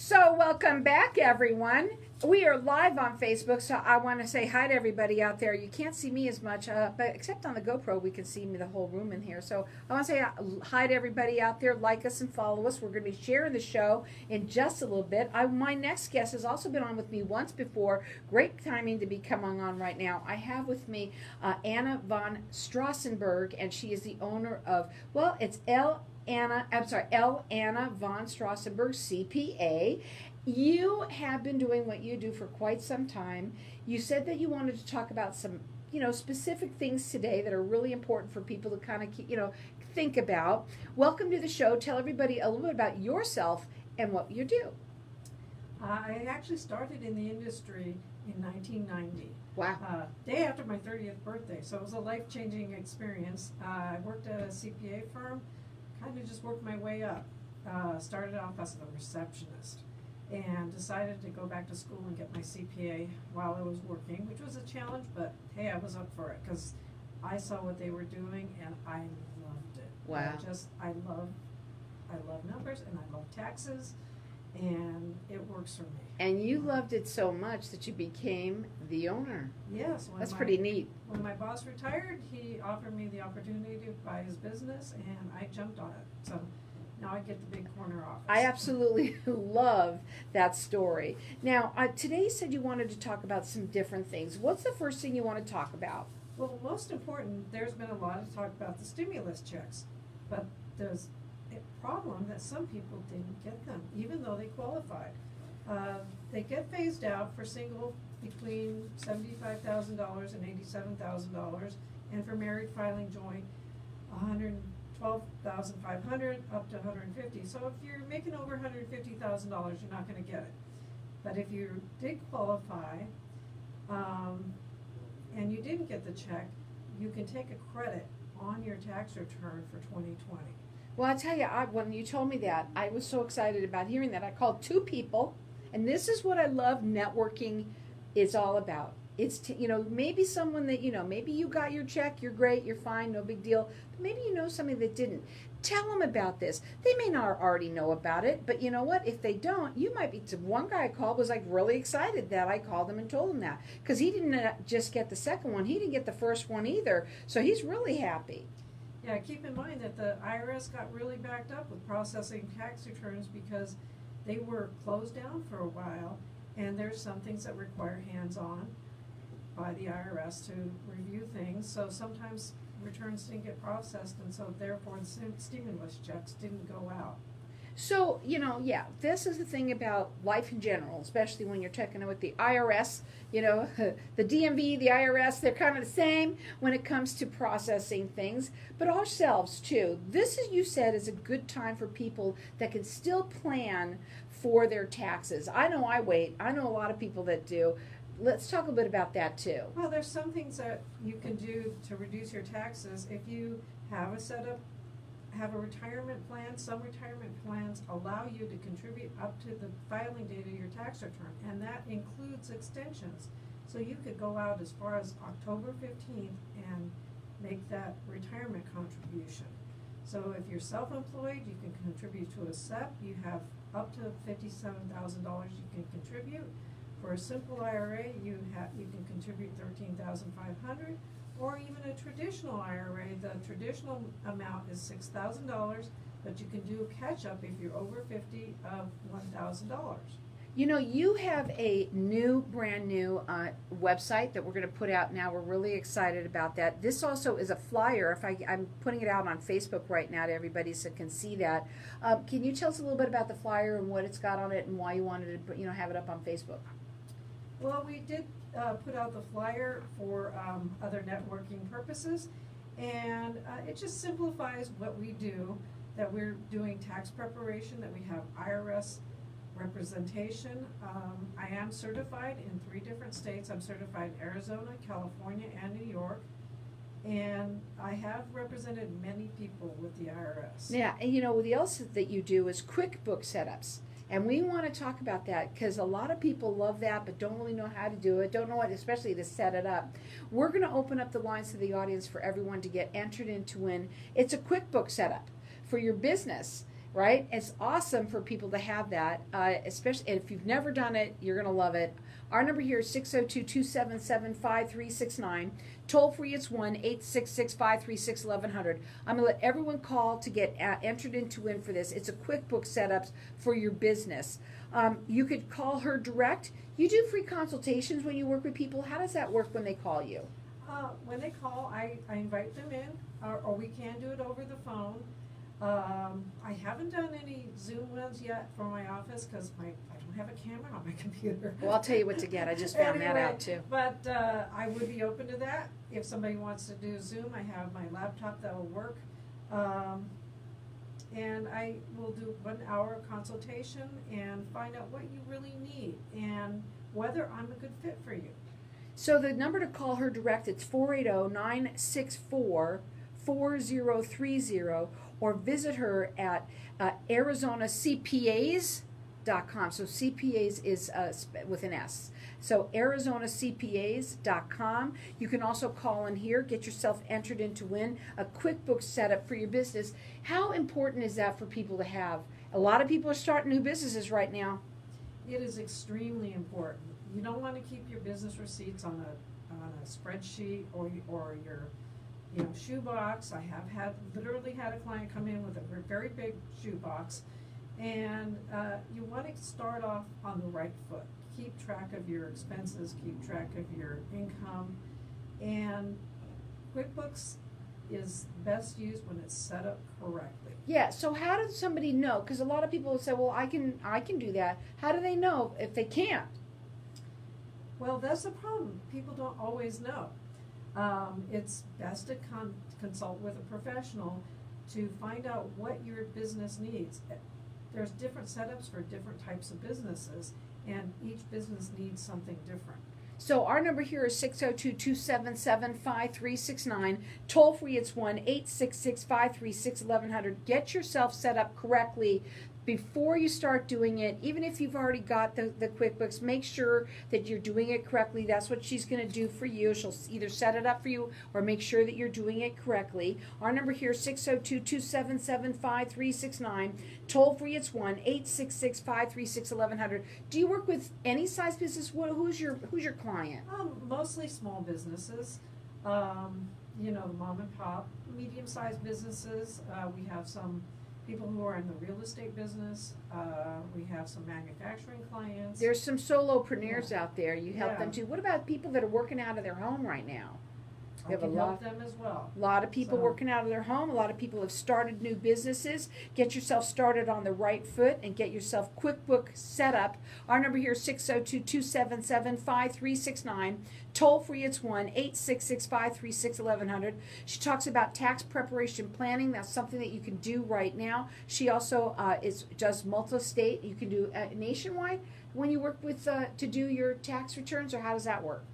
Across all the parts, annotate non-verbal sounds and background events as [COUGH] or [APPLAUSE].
So, welcome back, everyone. We are live on Facebook, so I want to say hi to everybody out there. You can't see me as much, uh, but except on the GoPro, we can see me the whole room in here. So, I want to say uh, hi to everybody out there. Like us and follow us. We're going to be sharing the show in just a little bit. I, my next guest has also been on with me once before. Great timing to be coming on right now. I have with me uh, Anna von Straussenberg, and she is the owner of, well, it's L. Anna, I'm sorry, L. Anna von Straussenberg, CPA. You have been doing what you do for quite some time. You said that you wanted to talk about some, you know, specific things today that are really important for people to kind of, you know, think about. Welcome to the show. Tell everybody a little bit about yourself and what you do. I actually started in the industry in 1990. Wow. Uh, day after my 30th birthday, so it was a life changing experience. Uh, I worked at a CPA firm kind of just worked my way up. Uh, started off as a receptionist and decided to go back to school and get my CPA while I was working, which was a challenge, but hey, I was up for it because I saw what they were doing and I loved it. Wow. I just, I love, I love numbers and I love taxes and it works for me. And you loved it so much that you became the owner. Yes. That's my, pretty neat. When my boss retired, he offered me the opportunity to buy his business, and I jumped on it. So now I get the big corner office. I absolutely [LAUGHS] love that story. Now, uh, today you said you wanted to talk about some different things. What's the first thing you want to talk about? Well, most important, there's been a lot of talk about the stimulus checks, but there's a problem that some people didn't get them, even though they qualified. Uh, they get phased out for single between seventy-five thousand dollars and eighty-seven thousand dollars, and for married filing joint, a hundred and twelve thousand five hundred up to hundred and fifty. So if you're making over hundred and fifty thousand dollars, you're not gonna get it. But if you did qualify, um, and you didn't get the check, you can take a credit on your tax return for twenty twenty. Well, I tell you, I, when you told me that, I was so excited about hearing that. I called two people, and this is what I love networking is all about. It's to, you know maybe someone that you know maybe you got your check, you're great, you're fine, no big deal. But maybe you know somebody that didn't. Tell them about this. They may not already know about it, but you know what? If they don't, you might be. One guy I called was like really excited that I called him and told him that because he didn't uh, just get the second one, he didn't get the first one either. So he's really happy. Yeah, keep in mind that the IRS got really backed up with processing tax returns because they were closed down for a while, and there's some things that require hands-on by the IRS to review things, so sometimes returns didn't get processed, and so therefore the stim- stimulus checks didn't go out. So, you know, yeah, this is the thing about life in general, especially when you're checking with the IRS. You know, [LAUGHS] the DMV, the IRS, they're kind of the same when it comes to processing things, but ourselves too. This, is you said, is a good time for people that can still plan for their taxes. I know I wait, I know a lot of people that do. Let's talk a bit about that too. Well, there's some things that you can do to reduce your taxes if you have a setup have a retirement plan, some retirement plans allow you to contribute up to the filing date of your tax return, and that includes extensions. So you could go out as far as October fifteenth and make that retirement contribution. So if you're self-employed, you can contribute to a SEP, you have up to fifty-seven thousand dollars you can contribute. For a simple IRA, you have, you can contribute thirteen thousand five hundred, or even a traditional IRA, the traditional amount is six thousand dollars, but you can do a catch-up if you're over fifty of one thousand dollars. You know, you have a new, brand new uh, website that we're going to put out now. We're really excited about that. This also is a flyer. If I, I'm putting it out on Facebook right now to everybody so can see that. Um, can you tell us a little bit about the flyer and what it's got on it and why you wanted to, you know, have it up on Facebook? Well, we did uh, put out the flyer for um, other networking purposes, and uh, it just simplifies what we do. That we're doing tax preparation, that we have IRS representation. Um, I am certified in three different states. I'm certified in Arizona, California, and New York. And I have represented many people with the IRS. Yeah, and you know, the else that you do is QuickBook setups. And we want to talk about that because a lot of people love that but don't really know how to do it, don't know what, especially to set it up. We're going to open up the lines to the audience for everyone to get entered into win. It's a QuickBook setup for your business. Right? It's awesome for people to have that, uh, especially if you've never done it, you're going to love it. Our number here is 602 277 5369. Toll free, it's 1 866 536 1100. I'm going to let everyone call to get uh, entered into win for this. It's a QuickBooks setup for your business. Um, you could call her direct. You do free consultations when you work with people. How does that work when they call you? Uh, when they call, I, I invite them in, or, or we can do it over the phone. Um, I haven't done any Zoom ones yet for my office, cause my, I don't have a camera on my [LAUGHS] computer. Well, I'll tell you what to get. I just found that out too. But, uh, I would be open to that, if somebody wants to do Zoom, I have my laptop that'll work. Um, and I will do one hour consultation and find out what you really need and whether I'm a good fit for you. So the number to call her direct, it's 480-964-4030 or visit her at uh, arizonacpas.com. So CPAs is uh, with an S. So arizonacpas.com. You can also call in here, get yourself entered in to win a QuickBooks setup for your business. How important is that for people to have? A lot of people are starting new businesses right now. It is extremely important. You don't wanna keep your business receipts on a, on a spreadsheet or, or your, you know, shoebox. I have had, literally had a client come in with a very big shoebox. And, uh, you wanna start off on the right foot. Keep track of your expenses, keep track of your income. And QuickBooks is best used when it's set up correctly. Yeah. So how does somebody know? Because a lot of people will say, "Well, I can, I can do that." How do they know if they can't? Well, that's the problem. People don't always know. Um, it's best to con- consult with a professional to find out what your business needs. Eh, There's different setups for different types of businesses, and each business needs something different. So our number here is 602-277-5369. Toll free, it's 1-866-536-1100. Get yourself set up correctly before you start doing it. Even if you've already got the, the QuickBooks, make sure that you're doing it correctly. That's what she's going to do for you. She'll either set it up for you or make sure that you're doing it correctly. Our number here is 602-277-5369. Toll free, it's 1-866-536-1100. Do you work with any size business? Who's your who's your client? Um, mostly small businesses, um, you know, mom and pop, medium-sized businesses. Uh, we have some people who are in the real estate business. Uh, we have some manufacturing clients. There's some solopreneurs out there. You help Yeah. them too. What about people that are working out of their home right now? I we have a lot- them as well. A lot of people So- working out of their home. A lot of people have started new businesses. Get yourself started on the right foot and get yourself QuickBook set up. Our number here is 602 277 5369. Toll free, it's 1 866 536 1100. She talks about tax preparation planning. That's something that you can do right now. She also uh, is does multi state. You can do uh, nationwide when you work with uh, to do your tax returns, or how does that work?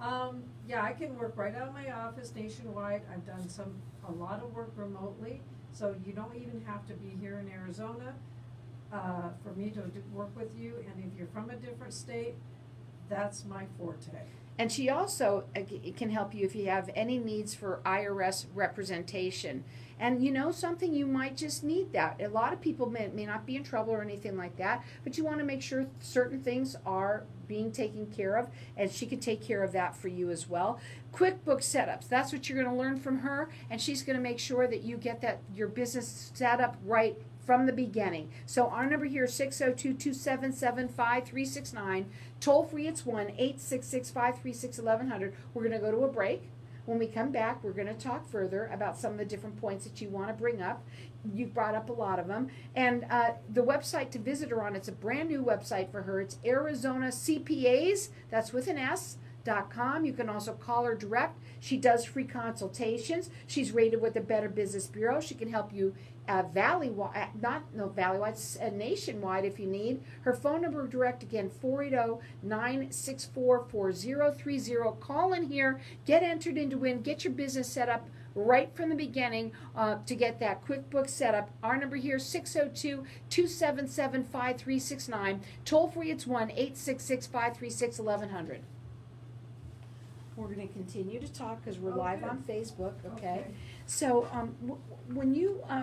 Um, yeah, I can work right out of my office nationwide. I've done some, a lot of work remotely, so you don't even have to be here in Arizona, uh, for me to work with you, and if you're from a different state, that's my forte. And she also uh, can help you if you have any needs for IRS representation. And you know something, you might just need that. A lot of people may, may not be in trouble or anything like that, but you want to make sure certain things are being taken care of, and she can take care of that for you as well. QuickBooks setups, that's what you're going to learn from her, and she's going to make sure that you get that your business set up right from the beginning. So our number here is 602 277 5369. Toll free, it's 1 866 536 1100. We're going to go to a break. When we come back, we're going to talk further about some of the different points that you want to bring up. You've brought up a lot of them. And uh, the website to visit her on, it's a brand new website for her. It's Arizona CPAs, that's with an S. Dot com. You can also call her direct. She does free consultations. She's rated with the Better Business Bureau. She can help you uh, valley wide, not no valley wide, uh, nationwide if you need. Her phone number direct again 480-964-4030. Call in here, get entered into win, get your business set up right from the beginning uh, to get that QuickBooks set up. Our number here is 602-277-5369. Toll free it's 1-866-536-1100. We're going to continue to talk because we're live on Facebook, okay? So, um, when you, uh,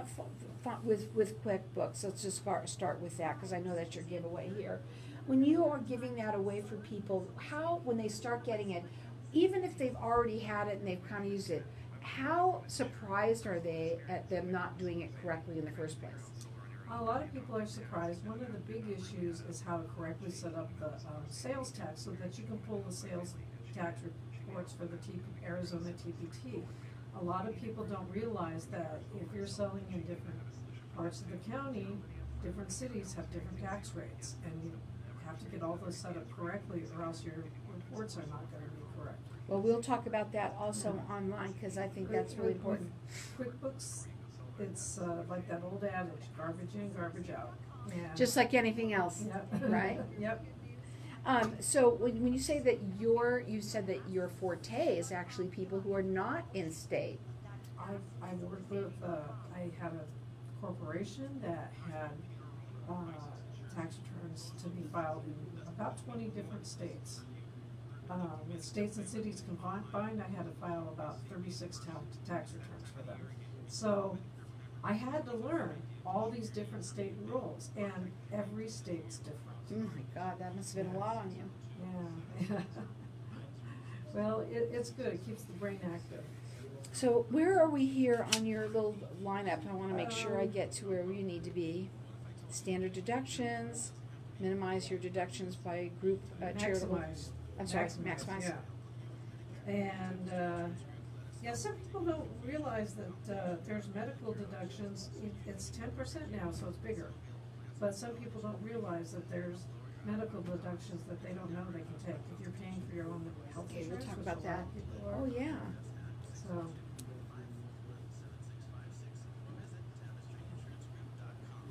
with, with QuickBooks, let's just start, start with that, cause I know that's your giveaway here. When you are giving that away for people, how, when they start getting it, even if they've already had it and they've kinda used it, how surprised are they at them not doing it correctly in the first place? A lot of people are surprised. One of the big issues is how to correctly set up the, uh, sales tax so that you can pull the sales tax reports for the TP, Arizona TPT. A lot of people don't realize that if you're selling in different parts of the county, different cities have different tax rates, and you have to get all those set up correctly, or else your reports are not gonna be correct. Well, we'll talk about that also online, cause I think that's really important. QuickBooks, it's, uh, like that old adage, garbage in, garbage out, and. Just like anything else, Yep. right? [LAUGHS] Yep. Um, so when, when you say that your, you said that your forte is actually people who are not in state. I've worked with, uh, I had a corporation that had, uh, tax returns to be filed in about twenty different states. Um, states and cities combined, I had to file about thirty-six ta- tax returns for them. So, I had to learn all these different state rules, and every state's different. Oh my God, that must have been a lot on you. Yeah. [LAUGHS] Well, it, it's good, it keeps the brain active. So where are we here on your little lineup? I wanna make sure I Um, get to where you need to be. Standard deductions, minimize your deductions by group uh, charitable. Maximize. I'm sorry, maximize. Yeah. And, uh, yeah, some people don't realize that, uh, there's medical deductions, it's ten percent now, so it's bigger. But some people don't realize that there's medical deductions that they don't know they can take if you're paying for your own health Okay, we'll insurance, talk which about a lot that. of people are. Oh, yeah. So,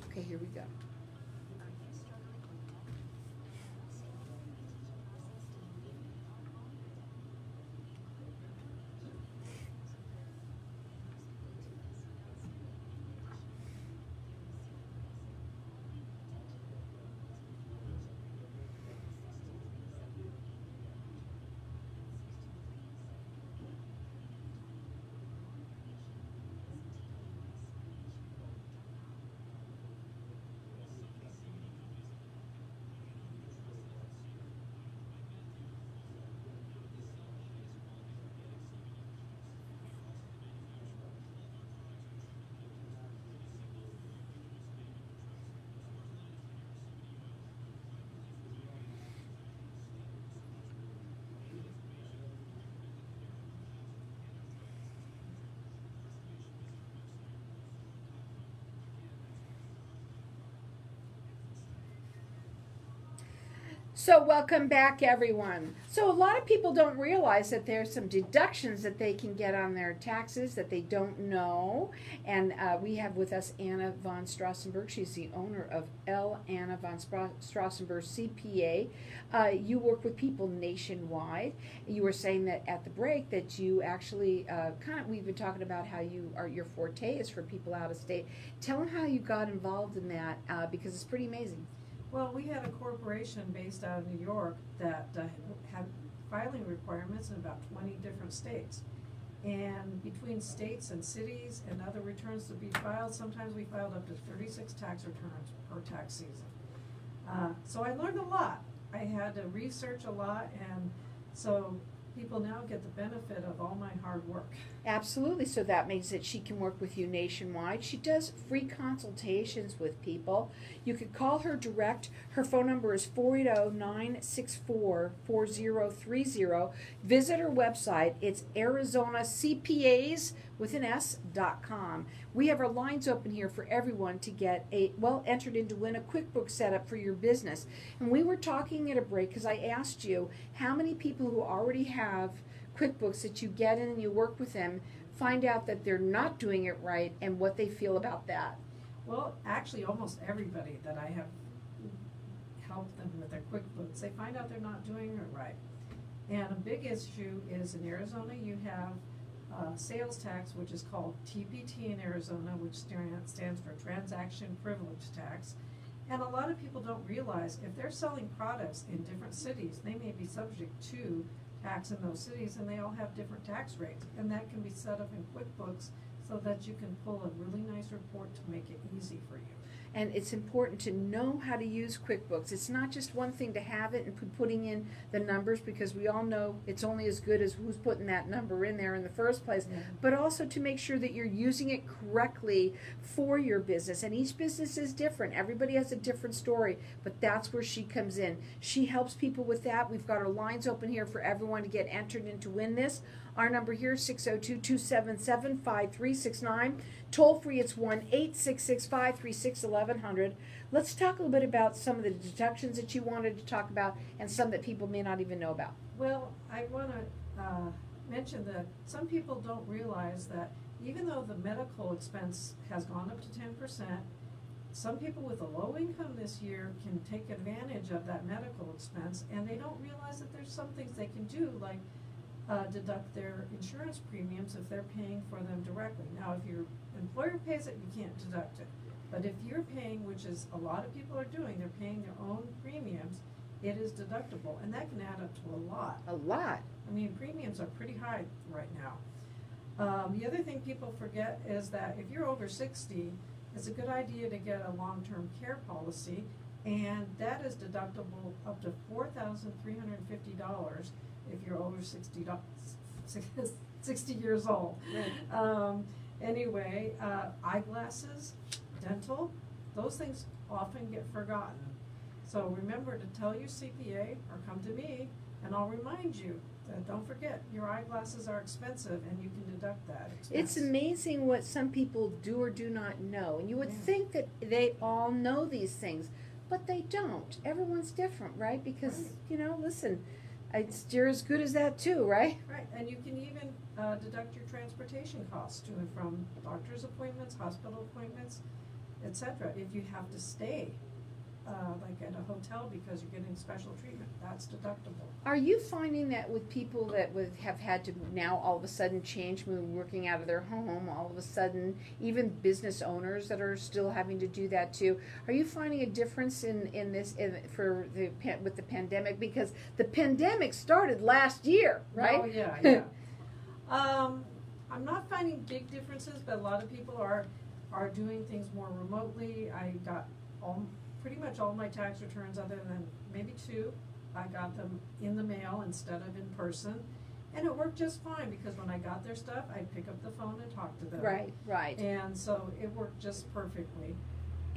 Okay, here we go. So welcome back, everyone. So a lot of people don't realize that there's some deductions that they can get on their taxes that they don't know. And uh, we have with us Anna von Straussenberg. She's the owner of L. Anna von Straussenberg CPA. Uh, you work with people nationwide. You were saying that at the break that you actually uh, kind of we've been talking about how you are your forte is for people out of state. Tell them how you got involved in that uh, because it's pretty amazing. Well, we had a corporation based out of New York that uh, had filing requirements in about twenty different states. And between states and cities and other returns to be filed, sometimes we filed up to thirty-six tax returns per tax season. Uh, so I learned a lot. I had to research a lot, and so people now get the benefit of all my hard work. Absolutely. So that means that she can work with you nationwide. She does free consultations with people. You could call her direct. Her phone number is 480 964 4030. Visit her website. It's Arizona CPAs with an S dot com. We have our lines open here for everyone to get a well entered in to win a QuickBooks setup for your business. And we were talking at a break because I asked you how many people who already have QuickBooks that you get in and you work with them find out that they're not doing it right and what they feel about that. Well, actually, almost everybody that I have helped them with their QuickBooks, they find out they're not doing it right. And a big issue is in Arizona, you have uh, sales tax, which is called TPT in Arizona, which stands for Transaction Privilege Tax. And a lot of people don't realize if they're selling products in different cities, they may be subject to tax in those cities, and they all have different tax rates. And that can be set up in QuickBooks so that you can pull a really nice report to make it easy for you. And it's important to know how to use QuickBooks. It's not just one thing to have it and pu- putting in the numbers because we all know it's only as good as who's putting that number in there in the first place. But also to make sure that you're using it correctly for your business. And each business is different. Everybody has a different story. But that's where she comes in. She helps people with that. We've got our lines open here for everyone to get entered in to win this. Our number here is 602 277 5369. Toll free, it's 1 866 536 1100. Let's talk a little bit about some of the deductions that you wanted to talk about and some that people may not even know about. Well, I wanna, uh, mention that some people don't realize that even though the medical expense has gone up to ten percent, some people with a low income this year can take advantage of that medical expense, and they don't realize that there's some things they can do, like, uh, deduct their insurance premiums if they're paying for them directly. Now, if your employer pays it, you can't deduct it. But if you're paying, which is a lot of people are doing, they're paying their own premiums, it is deductible, and that can add up to a lot. A lot. I mean, premiums are pretty high right now. Um, the other thing people forget is that if you're over sixty, it's a good idea to get a long-term care policy, and that is deductible up to four thousand three hundred and fifty dollars if you're over sixty do- six- [LAUGHS] sixty years old. Um, anyway, uh, eyeglasses, dental, those things often get forgotten. So remember to tell your CPA or come to me and I'll remind you that don't forget, your eyeglasses are expensive and you can deduct that expense. It's amazing what some people do or do not know. And you would Yeah. think that they all know these things, but they don't. Everyone's different, right? Because, Right. you know, listen, it's, you're as good as that too, right? Right, and you can even uh, deduct your transportation costs to and from doctor's appointments, hospital appointments, et cetera. If you have to stay, uh, like at a hotel because you're getting special treatment, that's deductible. Are you finding that with people that would have had to now all of a sudden change, move, working out of their home, all of a sudden, even business owners that are still having to do that too? Are you finding a difference in in this in, for the with the pandemic because the pandemic started last year, right? Oh, yeah, [LAUGHS] yeah. Um, I'm not finding big differences, but a lot of people are, are doing things more remotely. I got all, pretty much all my tax returns, other than maybe two, I got them in the mail instead of in person. And it worked just fine, because when I got their stuff, I'd pick up the phone and talk to them. Right, right. And so it worked just perfectly.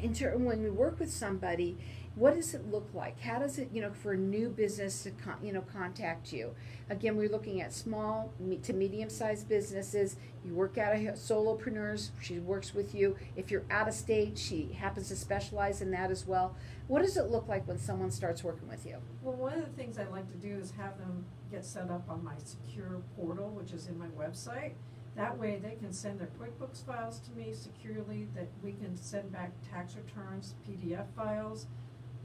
In ter- when we work with somebody, what does it look like? How does it, you know, for a new business to, con- you know, contact you? Again, we're looking at small to medium-sized businesses. You work out of solopreneurs. She works with you. If you're out of state, she happens to specialize in that as well. What does it look like when someone starts working with you? Well, one of the things I like to do is have them get set up on my secure portal, which is in my website. That way they can send their QuickBooks files to me securely, that we can send back tax returns, PDF files.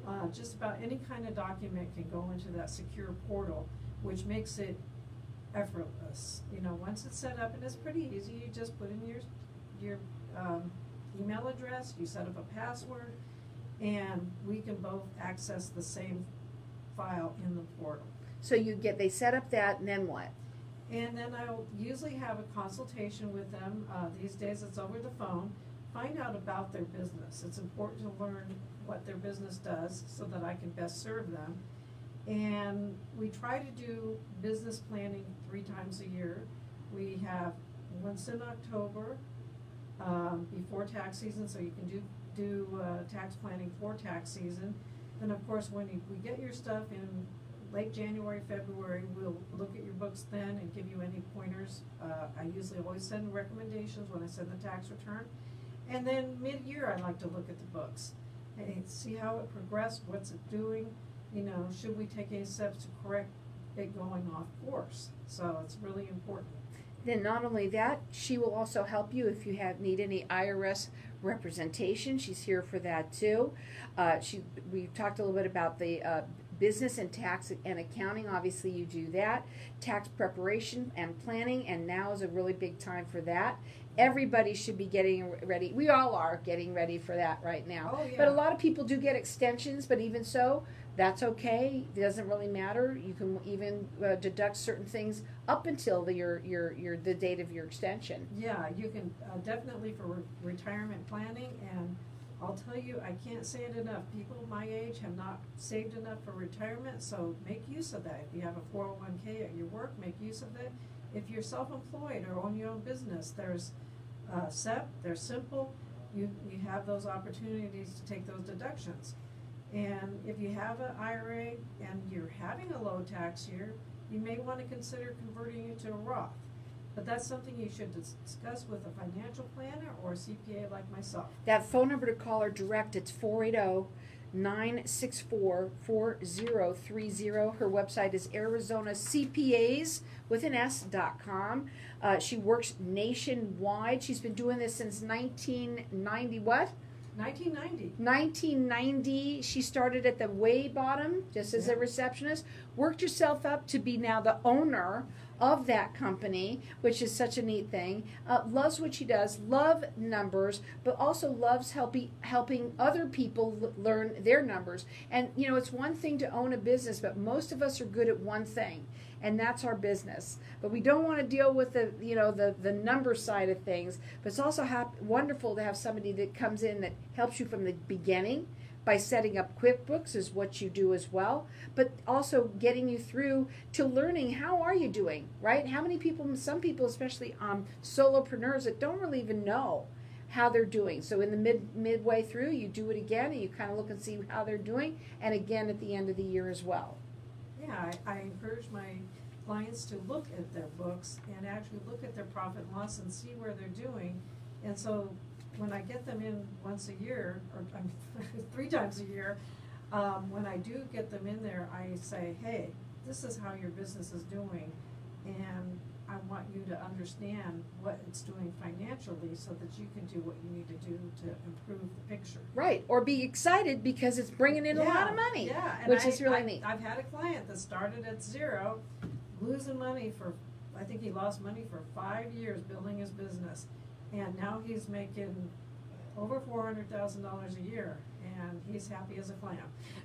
Uh, just about any kind of document can go into that secure portal, which makes it effortless. You know, once it's set up, and it's pretty easy, you just put in your, your, um, email address, you set up a password, and we can both access the same file in the portal. So you get they set up that, and then what? And then I'll usually have a consultation with them, uh, these days it's over the phone, find out about their business. It's important to learn what their business does so that I can best serve them. And we try to do business planning three times a year. We have once in October, um, before tax season, so you can do, do, uh, tax planning for tax season. Then, of course, when you, we get your stuff in late January, February, we'll look at your books then and give you any pointers. Uh, I usually always send recommendations when I send the tax return. And then mid-year, I like to look at the books and see how it progressed, what's it doing, you know, should we take any steps to correct it going off course? So it's really important. Then not only that, she will also help you if you have need any IRS representation. She's here for that too. Uh, she we talked a little bit about the uh, business and tax and accounting. Obviously, you do that. Tax preparation and planning, and now is a really big time for that. Everybody should be getting ready. We all are getting ready for that right now. Oh, yeah. But a lot of people do get extensions, but even so, That's okay. It doesn't really matter. You can even uh, deduct certain things up until the, your, your, your, the date of your extension. Yeah, you can, uh, definitely for re- retirement planning, I'll tell you, I can't say it enough, people my age have not saved enough for retirement, so make use of that. If you have a four oh one K at your work, make use of it. If you're self-employed or own your own business, there's, uh, SEP, they're simple, you, you have those opportunities to take those deductions. And if you have an IRA and you're having a low tax year, you may wanna consider converting it to a Roth. But that's something you should discuss with a financial planner or a CPA like myself. That phone number to call her direct, it's 480 964 4030. Her website is Arizona CPAs with an S dot com. Uh, she works nationwide. She's been doing this since 1990. What? Nineteen ninety. 1990, she started at the way bottom, just as a receptionist, worked herself up to be now the owner of that company, which is such a neat thing. Uh, loves what she does, love numbers, but also loves helping helping other people l- learn their numbers. And you know, it's one thing to own a business, but most of us are good at one thing, and that's our business. But we don't want to deal with the you know the the number side of things. But it's also wonderful to have somebody that comes in that helps you from the beginning by setting up QuickBooks is what you do as well, but also getting you through to learning how are you doing, right? How many people, some people, especially um, solopreneurs that don't really even know how they're doing. So in the mid midway through, you do it again and you kind of look and see how they're doing, and again at the end of the year as well. Yeah, I, I encourage my clients to look at their books and actually look at their profit and loss and see where they're doing. And so when I get them in once a year, or um, [LAUGHS] three times a year, um, when I do get them in there, I say, hey, this is how your business is doing. And I want you to understand what it's doing financially so that you can do what you need to do to improve the picture. Right, or be excited because it's bringing in a lot of money, Yeah, and which I- is really I- neat. I've had a client that started at zero, losing money for, I think he lost money for five years building his business. And now he's making over four hundred thousand dollars a year, and he's happy as a clam.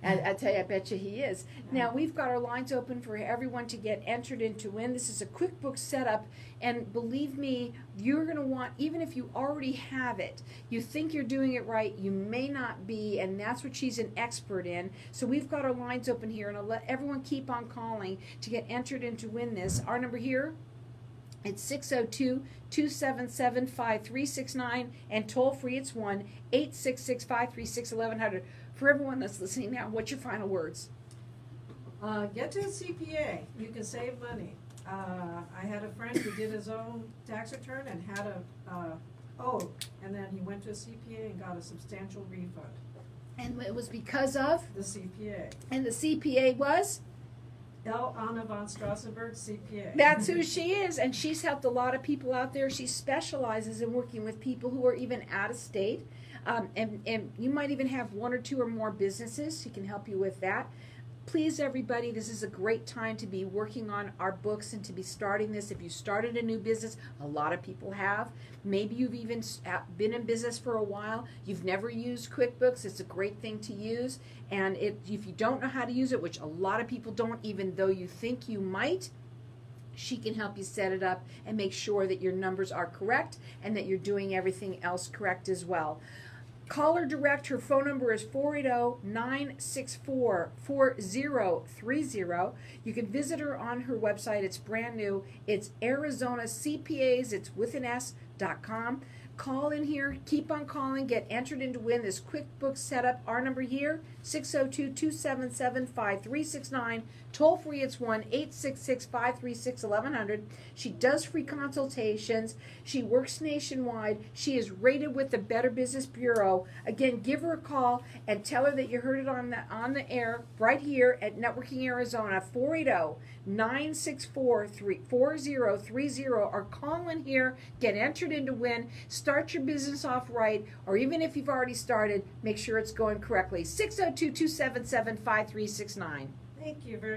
And I tell you, I bet you he is. Now we've got our lines open for everyone to get entered into win. This is a QuickBooks setup, and believe me, you're going to want even if you already have it, you think you're doing it right, you may not be, and that's what she's an expert in. So we've got our lines open here, and I'll let everyone keep on calling to get entered into win this. Our number here. It's 602 277 5369 and toll free it's 1 866 536 1100. For everyone that's listening now, what's your final words? Uh, get to a CPA, you can save money. Uh, I had a friend who did his own tax return and had a, uh, oh, and then he went to a CPA and got a substantial refund, And it was because of, the CPA. and the CPA was? L. Anna von Straussenberg, CPA. That's who she is, and she's helped a lot of people out there. She specializes in working with people who are even out of state. Um, and, and you might even have one or two or more businesses. She can help you with that. Please, everybody, this is a great time to be working on our books and to be starting this. If you started a new business, a lot of people have. Maybe you've even been in business for a while. You've never used QuickBooks. It's a great thing to use. And it, if you don't know how to use it, which a lot of people don't, even though you think you might, she can help you set it up and make sure that your numbers are correct and that you're doing everything else correct as well. Call her direct. Her phone number is 480 964 4030. You can visit her on her website. It's brand new. It's Arizona CPAs, it's with an S dot com. Call in here, keep on calling, get entered in to win this QuickBooks setup. Our number here, 602 277 5369. Toll free, it's 1 866 536 1100. She does free consultations. She works nationwide. She is rated with the Better Business Bureau. Again, give her a call and tell her that you heard it on the on the air right here at Networking Arizona 480 964 4030 or call in here, get entered in to win, start your business off right, or even if you've already started, make sure it's going correctly. 602 277 5369. Thank you very